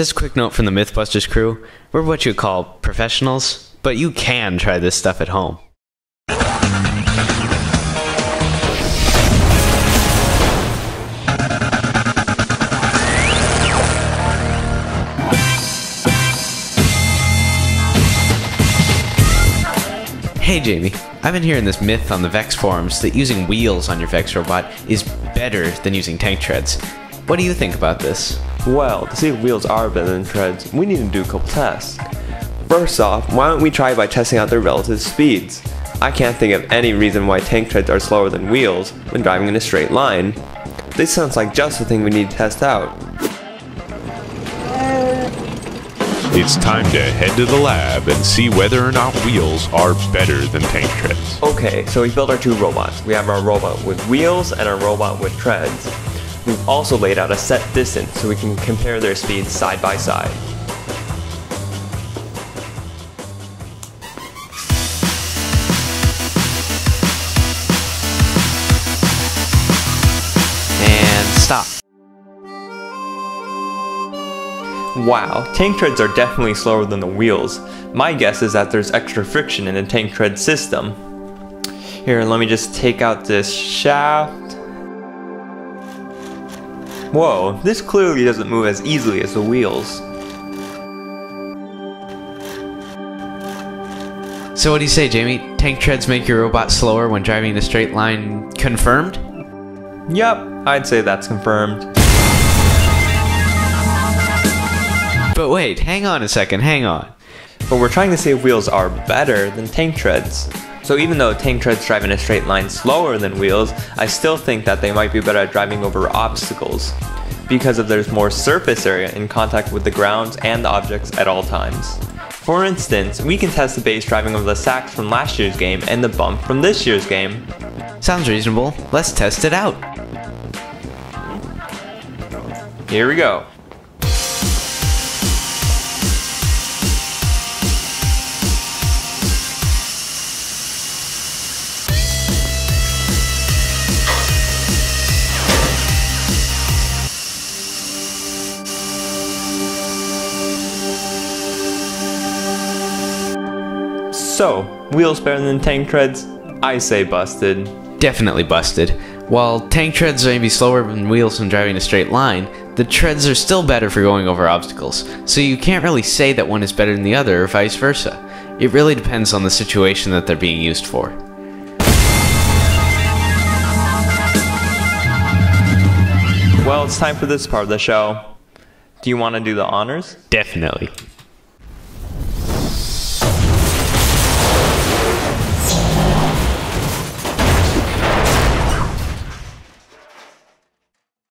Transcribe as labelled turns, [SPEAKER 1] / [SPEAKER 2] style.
[SPEAKER 1] Just a quick note from the Mythbusters crew. We're what you call professionals, but you can try this stuff at home. Hey Jamie, I've been hearing this myth on the Vex forums that using wheels on your Vex robot is better than using tank treads. What do you think about this?
[SPEAKER 2] Well, to see if wheels are better than treads, we need to do a couple tests. First off, why don't we try by testing out their relative speeds? I can't think of any reason why tank treads are slower than wheels when driving in a straight line. This sounds like just the thing we need to test out.
[SPEAKER 3] It's time to head to the lab and see whether or not wheels are better than tank treads.
[SPEAKER 2] Okay, so we built our two robots. We have our robot with wheels and our robot with treads. We've also laid out a set distance so we can compare their speeds side by side.
[SPEAKER 1] And stop.
[SPEAKER 2] Wow, tank treads are definitely slower than the wheels. My guess is that there's extra friction in the tank tread system. Here, let me just take out this shaft. Whoa, this clearly doesn't move as easily as the wheels.
[SPEAKER 1] So what do you say, Jamie? Tank treads make your robot slower when driving in a straight line confirmed?
[SPEAKER 2] Yep, I'd say that's confirmed.
[SPEAKER 1] But wait, hang on a second, hang on.
[SPEAKER 2] But we're trying to see if wheels are better than tank treads. So even though tank treads drive in a straight line slower than wheels, I still think that they might be better at driving over obstacles because of there's more surface area in contact with the ground and the objects at all times. For instance, we can test the base driving over the sacks from last year's game and the bump from this year's game.
[SPEAKER 1] Sounds reasonable. Let's test it out.
[SPEAKER 2] Here we go. So, wheels better than tank treads? I say busted.
[SPEAKER 1] Definitely busted. While tank treads may be slower than wheels when driving a straight line, the treads are still better for going over obstacles, so you can't really say that one is better than the other or vice versa. It really depends on the situation that they're being used for.
[SPEAKER 2] Well, it's time for this part of the show. Do you want to do the honors?
[SPEAKER 1] Definitely.